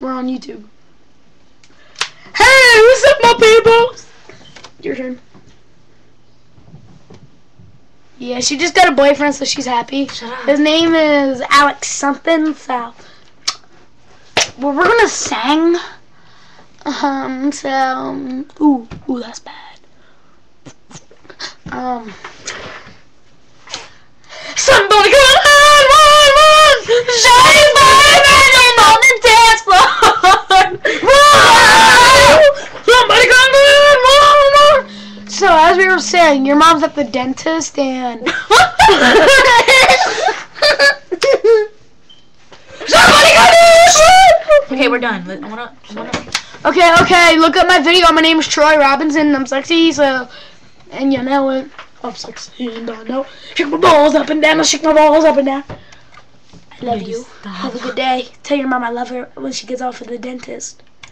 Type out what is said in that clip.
We're on YouTube. Hey, what's up, my people? Your turn. Yeah, she just got a boyfriend, so she's happy. Shut up. His name is Alex something. So, well, we're gonna sing. Um. So, ooh, ooh, that's bad. Um. Somebody So as we were saying, your mom's at the dentist and Somebody on! Okay, we're done. I wanna, I wanna. Okay, okay, look at my video. My name is Troy Robinson. I'm sexy, so and you know it. I'm sexy and I know. Shake my balls up and down. I shake my balls up and down. I love you. stop. Have a good day. Tell your mom I love her when she gets off of the dentist.